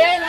ಏನ್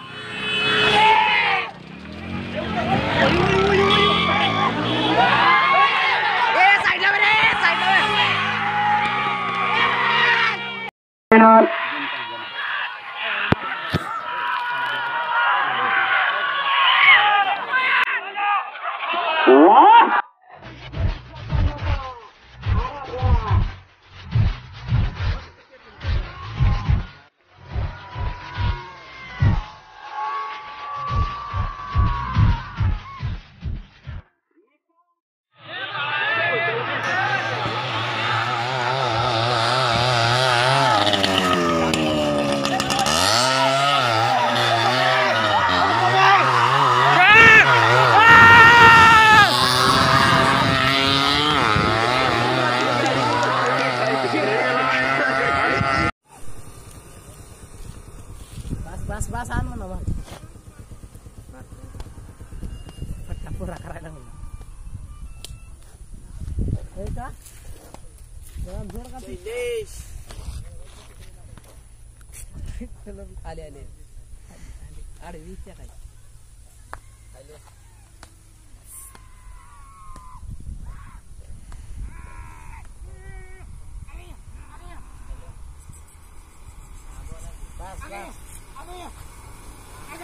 What? sama bang Eka ada bisa kan あ